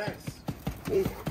Thanks. Ooh.